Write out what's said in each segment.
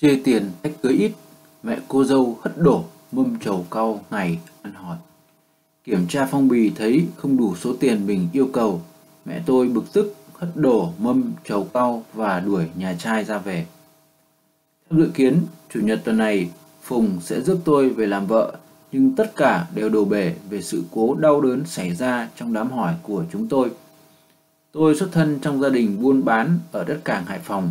Chê tiền cách cưới ít, mẹ cô dâu hất đổ, mâm trầu cau ngày ăn hỏi. Kiểm tra phong bì thấy không đủ số tiền mình yêu cầu, mẹ tôi bực tức hất đổ mâm trầu cau và đuổi nhà trai ra về. Theo dự kiến, chủ nhật tuần này, Phùng sẽ giúp tôi về làm vợ, nhưng tất cả đều đổ bể về sự cố đau đớn xảy ra trong đám hỏi của chúng tôi. Tôi xuất thân trong gia đình buôn bán ở đất cảng Hải Phòng.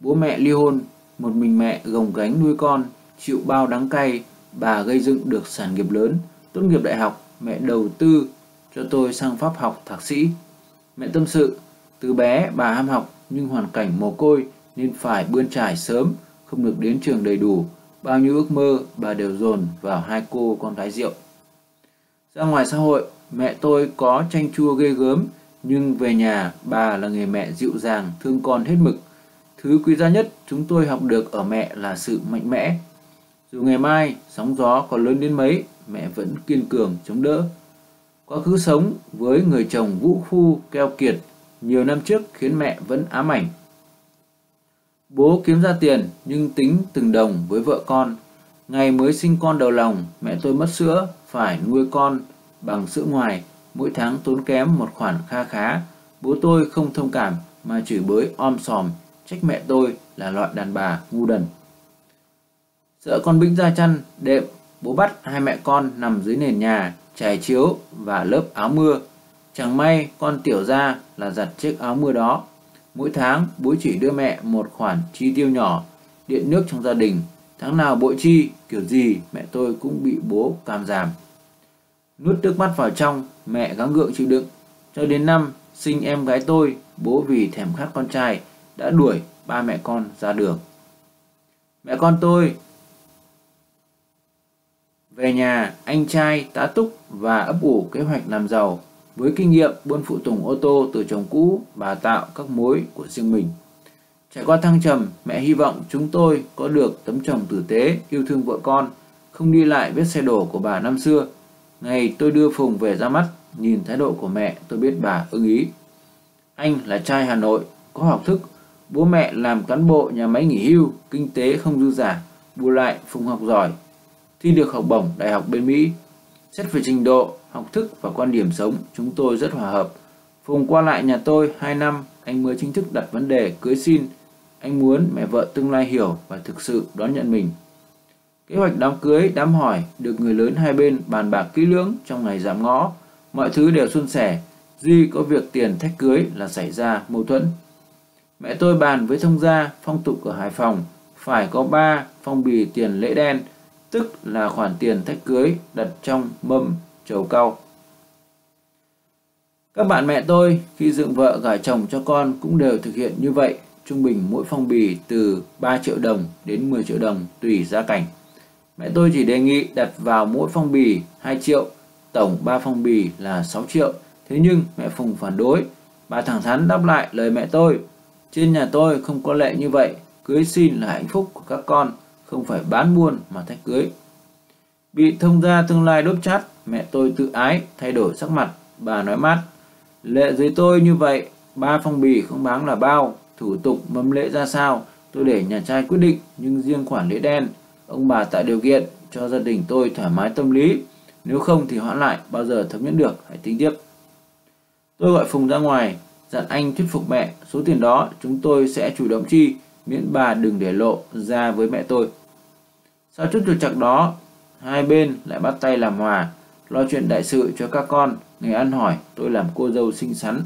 Bố mẹ ly hôn, một mình mẹ gồng gánh nuôi con, chịu bao đắng cay, bà gây dựng được sản nghiệp lớn, tốt nghiệp đại học, mẹ đầu tư cho tôi sang Pháp học thạc sĩ. Mẹ tâm sự, từ bé bà ham học nhưng hoàn cảnh mồ côi nên phải bươn trải sớm, không được đến trường đầy đủ. Bao nhiêu ước mơ bà đều dồn vào hai cô con gái rượu. Ra ngoài xã hội, mẹ tôi có tranh chua ghê gớm, nhưng về nhà bà là người mẹ dịu dàng, thương con hết mực. Thứ quý giá nhất chúng tôi học được ở mẹ là sự mạnh mẽ. Dù ngày mai sóng gió có lớn đến mấy, mẹ vẫn kiên cường chống đỡ. Quá khứ sống với người chồng vũ phu keo kiệt nhiều năm trước khiến mẹ vẫn ám ảnh. Bố kiếm ra tiền nhưng tính từng đồng với vợ con. Ngày mới sinh con đầu lòng, mẹ tôi mất sữa, phải nuôi con bằng sữa ngoài, mỗi tháng tốn kém một khoản kha khá. Bố tôi không thông cảm mà chửi bới om sòm, trách mẹ tôi là loại đàn bà ngu đần. Sợ con bĩnh ra chăn, đệm, bố bắt hai mẹ con nằm dưới nền nhà, trải chiếu và lớp áo mưa. Chẳng may con tiểu ra là giặt chiếc áo mưa đó. Mỗi tháng bố chỉ đưa mẹ một khoản chi tiêu nhỏ, điện nước trong gia đình. Tháng nào bội chi, kiểu gì mẹ tôi cũng bị bố cam giảm. Nuốt nước mắt vào trong, mẹ gắng gượng chịu đựng. Cho đến năm sinh em gái tôi, bố vì thèm khát con trai đã đuổi ba mẹ con ra đường. Mẹ con tôi về nhà, anh trai tá túc và ấp ủ kế hoạch làm giàu. Với kinh nghiệm buôn phụ tùng ô tô từ chồng cũ, bà tạo các mối của riêng mình. Trải qua thăng trầm, mẹ hy vọng chúng tôi có được tấm chồng tử tế, yêu thương vợ con, không đi lại vết xe đổ của bà năm xưa. Ngày tôi đưa Phùng về ra mắt, nhìn thái độ của mẹ tôi biết bà ưng ý. Anh là trai Hà Nội, có học thức, bố mẹ làm cán bộ nhà máy nghỉ hưu, kinh tế không dư giả, bù lại Phùng học giỏi, thi được học bổng đại học bên Mỹ. Xét về trình độ, học thức và quan điểm sống, chúng tôi rất hòa hợp. Phùng qua lại nhà tôi 2 năm, anh mới chính thức đặt vấn đề cưới xin. Anh muốn mẹ vợ tương lai hiểu và thực sự đón nhận mình. Kế hoạch đám cưới, đám hỏi được người lớn hai bên bàn bạc kỹ lưỡng trong ngày giảm ngõ. Mọi thứ đều suôn sẻ, duy có việc tiền thách cưới là xảy ra mâu thuẫn. Mẹ tôi bàn với thông gia phong tục ở Hải Phòng phải có 3 phong bì tiền lễ đen – tức là khoản tiền thách cưới đặt trong mâm trầu cau. Các bạn mẹ tôi khi dựng vợ gả chồng cho con cũng đều thực hiện như vậy, trung bình mỗi phong bì từ 3 triệu đồng đến 10 triệu đồng tùy gia cảnh. Mẹ tôi chỉ đề nghị đặt vào mỗi phong bì 2 triệu, tổng 3 phong bì là 6 triệu. Thế nhưng mẹ Phùng phản đối, bà thẳng thắn đáp lại lời mẹ tôi. Trên nhà tôi không có lệ như vậy, cưới xin là hạnh phúc của các con không phải bán buôn mà thách cưới. Bị thông gia tương lai đốt chát, mẹ tôi tự ái, thay đổi sắc mặt, bà nói mát. Lệ dưới tôi như vậy, ba phong bì không bán là bao, thủ tục mâm lễ ra sao, tôi để nhà trai quyết định, nhưng riêng khoản lễ đen, ông bà tạo điều kiện cho gia đình tôi thoải mái tâm lý, nếu không thì hoãn lại, bao giờ thống nhất được, hãy tính tiếp. Tôi gọi Phùng ra ngoài, dặn anh thuyết phục mẹ, số tiền đó chúng tôi sẽ chủ động chi, miễn bà đừng để lộ ra với mẹ tôi. Sau chút trục trặc đó, hai bên lại bắt tay làm hòa, lo chuyện đại sự cho các con. Người ăn hỏi, tôi làm cô dâu xinh xắn,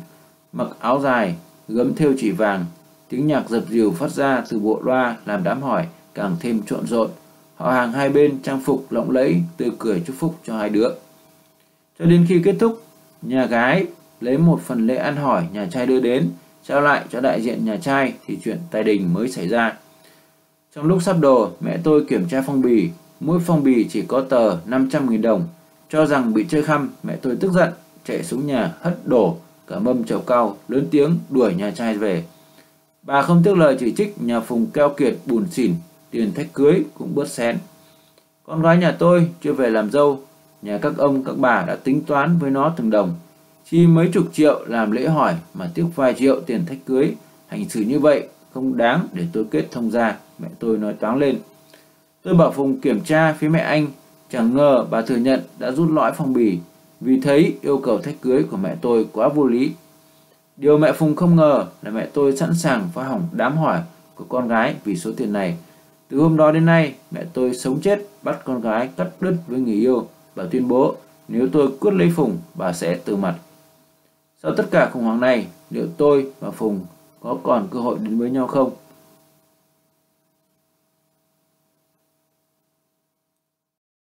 mặc áo dài, gấm thêu chỉ vàng. Tiếng nhạc dập dìu phát ra từ bộ loa làm đám hỏi càng thêm trộn rộn. Họ hàng hai bên trang phục lộng lẫy, tươi cười chúc phúc cho hai đứa. Cho đến khi kết thúc, nhà gái lấy một phần lễ ăn hỏi nhà trai đưa đến, trao lại cho đại diện nhà trai thì chuyện tài đình mới xảy ra. Trong lúc sắp đồ, mẹ tôi kiểm tra phong bì, mỗi phong bì chỉ có tờ 500.000 đồng. Cho rằng bị chơi khăm, mẹ tôi tức giận, chạy xuống nhà hất đổ cả mâm chầu cao, lớn tiếng đuổi nhà trai về. Bà không tiếc lời chỉ trích nhà Phùng keo kiệt bùn xỉn, tiền thách cưới cũng bớt xén. Con gái nhà tôi chưa về làm dâu, nhà các ông các bà đã tính toán với nó từng đồng. Chi mấy chục triệu làm lễ hỏi mà tiếc vài triệu tiền thách cưới, hành xử như vậy không đáng để tôi kết thông gia. mẹ tôi nói toáng lên. Tôi bảo Phùng kiểm tra phía mẹ anh, chẳng ngờ bà thừa nhận đã rút lõi phong bì vì thấy yêu cầu thách cưới của mẹ tôi quá vô lý. Điều mẹ Phùng không ngờ là mẹ tôi sẵn sàng phá hỏng đám hỏi của con gái vì số tiền này. Từ hôm đó đến nay, mẹ tôi sống chết bắt con gái cắt đứt với người yêu và tuyên bố nếu tôi cướp lấy Phùng, bà sẽ từ mặt. Sau tất cả khủng hoảng này, liệu tôi và Phùng có còn cơ hội đến với nhau không?